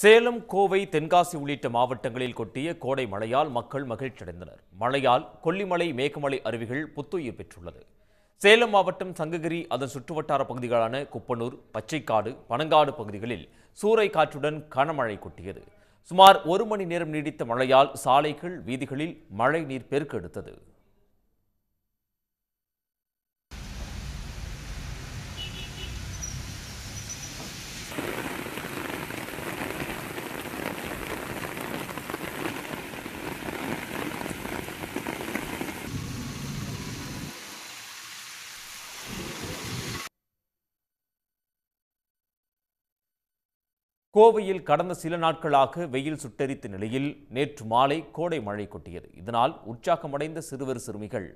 சேலம் கோவை தென்காசி உள்ளிட்ட மாவட்டங்களில் கொட்டிய கோடை மழையால் மக்கள் மகிழ்ச்சியடைந்தனர். மழையால் கொல்லிமலை மேகமலை அருவிகள் புத்துயிர் பெற்றுள்ளது. சேலம் மாவட்டம் சங்ககிரி அதன் சுற்றுவட்டார பகுதிகளான குப்பனூர் பச்சைக்காடு பனங்காடு பகுதிகளில் சூறை காற்றுடன் கனமழை கொட்டியது. சுமார் ஒரு மணி நேரம் நீடித்த மழையால் சாலைகள் வீதிகளில் மழை நீர் பெருக்கெடுத்தது. கோவையில் கடந்த சில நாட்களாக வெயில் சுட்டெரித்த நிலையில் நேற்று மாலை கோடை மழை கொட்டியது. இதனால் உற்சாகமடைந்த சிறுவர் சிறுமிகள்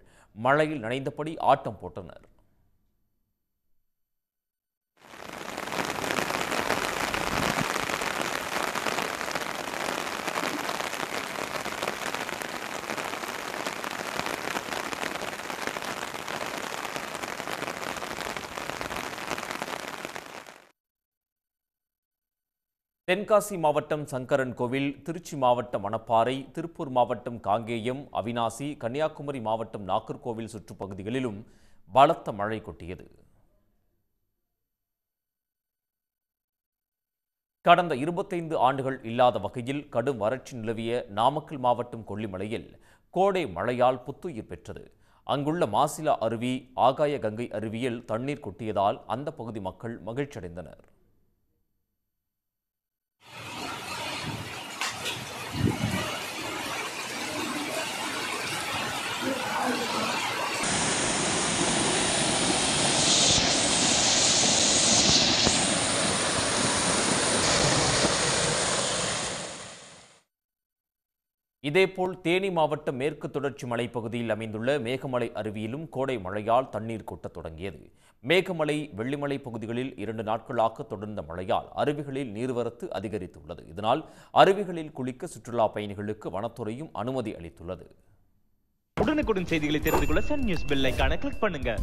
மழையில் நனைந்தபடி ஆட்டம் போட்டனர். தென்காசி மாவட்டம் சங்கரன் கோவில் திருச்சி மாவட்டம் மணப்பாறை திருப்பூர் மாவட்டம் காங்கேயம் அவினாசி கன்னியாகுமரி மாவட்டம் நாகர்கோவில் சுற்றுப்பகுதிகளிலும் பலத்த மழை கொட்டியது. கடந்த இருபத்தைந்து ஆண்டுகள் இல்லாத வகையில் கடும் வறட்சி நிலவிய நாமக்கல் மாவட்டம் கொல்லிமலையில் கோடை மழையால் புத்துயிர் பெற்றது. அங்குள்ள மாசிலா அருவி ஆகாய கங்கை அருவியில் தண்ணீர் கொட்டியதால் அந்த பகுதி மக்கள் மகிழ்ச்சியடைந்தனர். இதேபோல் தேனி மாவட்டம் மேற்கு தொடர்ச்சி மலைப்பகுதியில் அமைந்துள்ள மேகமலை அருவியிலும் கோடை மழையால் தண்ணீர் கொட்டத் தொடங்கியது. மேகமலை வெள்ளிமலை பகுதிகளில் இரண்டு நாட்களாக தொடர்ந்த மழையால் அருவிகளில் நீர்வரத்து அதிகரித்துள்ளது. இதனால் அருவிகளில் குளிக்க சுற்றுலா பயணிகளுக்கு வனத்துறையும் அனுமதி அளித்துள்ளது. உடனுக்குடன் செய்திகளை தெரிந்து கொள்ள சன் நியூஸ் பெல் கிளிக் பண்ணுங்க.